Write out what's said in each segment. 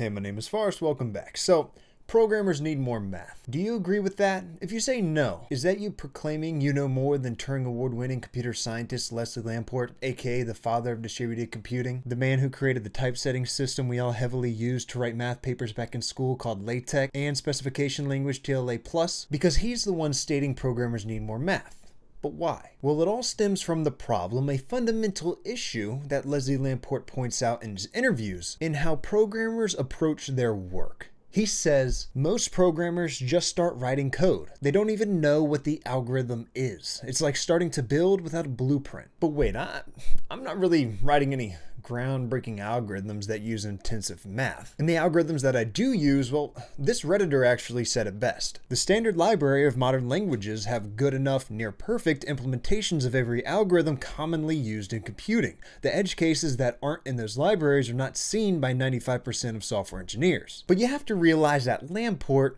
Hey, my name is Forrest. Welcome back. So, programmers need more math. Do you agree with that? If you say no, is that you proclaiming you know more than Turing Award winning computer scientist Leslie Lamport, aka the father of distributed computing? The man who created the typesetting system we all heavily used to write math papers back in school called LaTeX and specification language TLA+? Plus, because he's the one stating programmers need more math. But why? Well, it all stems from the problem, a fundamental issue that Leslie Lamport points out in his interviews, in how programmers approach their work. He says most programmers just start writing code. They don't even know what the algorithm is. It's like starting to build without a blueprint. But wait, I, I'm not really writing any groundbreaking algorithms that use intensive math. And the algorithms that I do use, well, this Redditor actually said it best. The standard library of modern languages have good enough, near perfect implementations of every algorithm commonly used in computing. The edge cases that aren't in those libraries are not seen by 95% of software engineers. But you have to realize that Lamport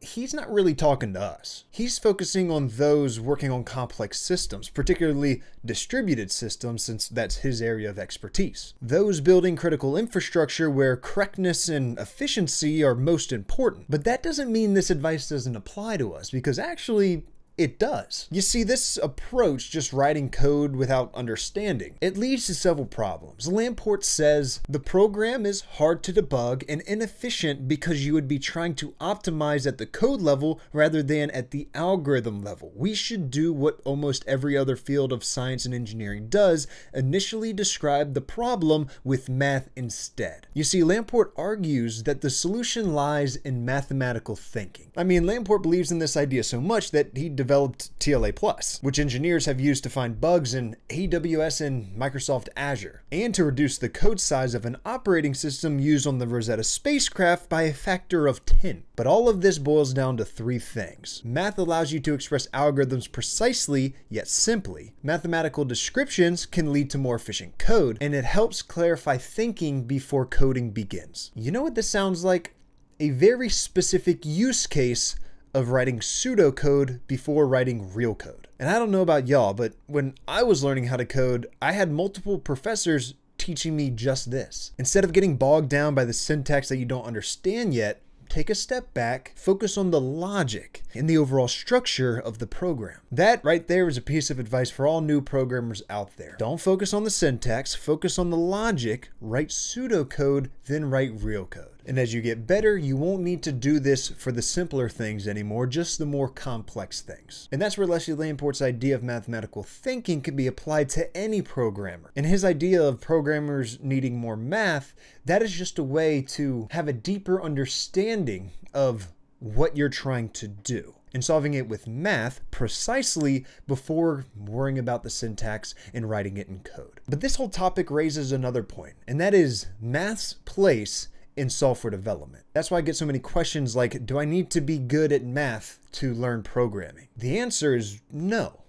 he's not really talking to us. He's focusing on those working on complex systems, particularly distributed systems, since that's his area of expertise. Those building critical infrastructure where correctness and efficiency are most important. But that doesn't mean this advice doesn't apply to us, because actually, it does. You see, this approach, just writing code without understanding, it leads to several problems. Lamport says the program is hard to debug and inefficient because you would be trying to optimize at the code level rather than at the algorithm level. We should do what almost every other field of science and engineering does, initially describe the problem with math instead. You see, Lamport argues that the solution lies in mathematical thinking. I mean, Lamport believes in this idea so much that he developed TLA Plus, which engineers have used to find bugs in AWS and Microsoft Azure, and to reduce the code size of an operating system used on the Rosetta spacecraft by a factor of 10. But all of this boils down to three things. Math allows you to express algorithms precisely, yet simply. Mathematical descriptions can lead to more efficient code, and it helps clarify thinking before coding begins. You know what this sounds like? A very specific use case of writing pseudocode before writing real code. And I don't know about y'all, but when I was learning how to code, I had multiple professors teaching me just this. Instead of getting bogged down by the syntax that you don't understand yet, take a step back, focus on the logic and the overall structure of the program. That right there is a piece of advice for all new programmers out there. Don't focus on the syntax, focus on the logic, write pseudocode, then write real code. And as you get better, you won't need to do this for the simpler things anymore, just the more complex things. And that's where Leslie Lamport's idea of mathematical thinking can be applied to any programmer. And his idea of programmers needing more math, that is just a way to have a deeper understanding of what you're trying to do and solving it with math precisely before worrying about the syntax and writing it in code. But this whole topic raises another point, and that is math's place in software development. That's why I get so many questions like, do I need to be good at math to learn programming? The answer is no.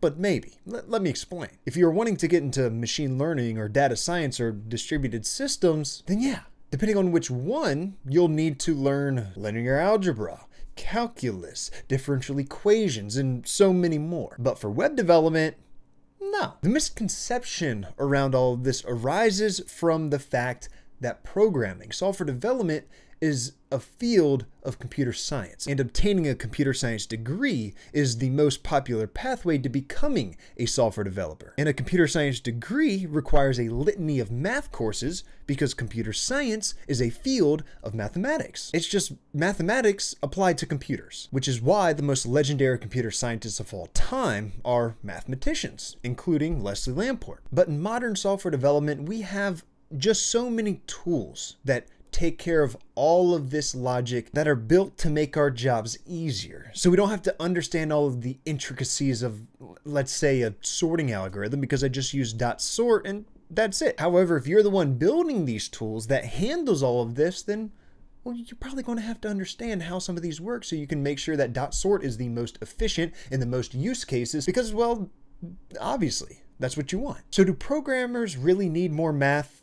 But maybe. Let, let me explain. If you're wanting to get into machine learning or data science or distributed systems, then yeah, depending on which one, you'll need to learn linear algebra, calculus, differential equations, and so many more. But for web development, no. The misconception around all of this arises from the fact that programming, software development, is a field of computer science, and obtaining a computer science degree is the most popular pathway to becoming a software developer. And a computer science degree requires a litany of math courses because computer science is a field of mathematics. It's just mathematics applied to computers, which is why the most legendary computer scientists of all time are mathematicians, including Leslie Lamport. But in modern software development, we have just so many tools that take care of all of this logic that are built to make our jobs easier. So we don't have to understand all of the intricacies of, let's say, a sorting algorithm because I just use dot sort and that's it. However, if you're the one building these tools that handles all of this, then well, you're probably going to have to understand how some of these work so you can make sure that dot sort is the most efficient in the most use cases because, well, obviously, that's what you want. So do programmers really need more math?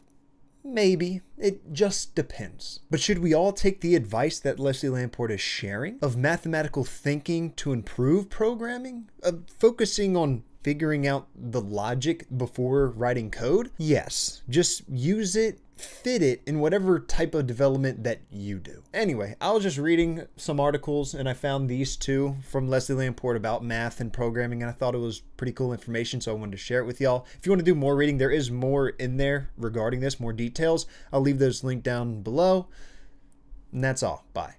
Maybe. It just depends. But should we all take the advice that Leslie Lamport is sharing of mathematical thinking to improve programming? Of focusing on figuring out the logic before writing code? Yes. Just use it fit it in whatever type of development that you do. Anyway, I was just reading some articles and I found these two from Leslie Lamport about math and programming, and I thought it was pretty cool information, so I wanted to share it with y'all. If you want to do more reading, there is more in there regarding this, more details. I'll leave those linked down below. And that's all. Bye.